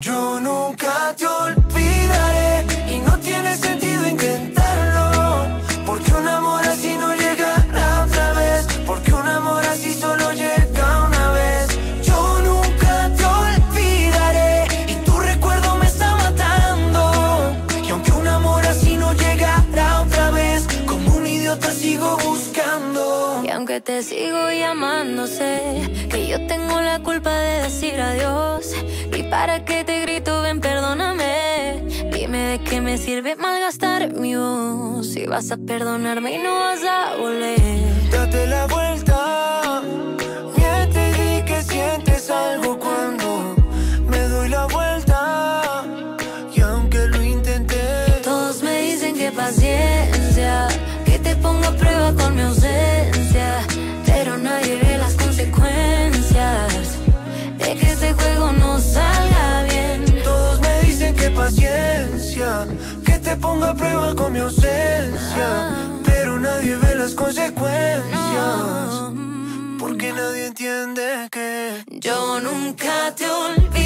Yo nunca te olvidaré y no tiene sentido intentarlo. Porque un amor así no llegará otra vez. Porque un amor así solo llega una vez. Yo nunca te olvidaré y tu recuerdo me está matando. Y aunque un amor así no llegará otra vez, como un idiota sigo buscando. Y aunque te sigo llamando, sé que yo tengo la culpa de decir adiós. Para que te grito, ven, perdóname. Dime de qué me sirve malgastar mi voz. Si vas a perdonarme y no vas a volver. Date la vuelta. Miente y di que sientes algo cuando me doy la vuelta. Y aunque lo intenté, Todos me dicen que paciencia, paciencia. Que te ponga a prueba con mi ausencia. Pero nadie ve las consecuencias. Porque nadie entiende que Yo nunca te olvidaré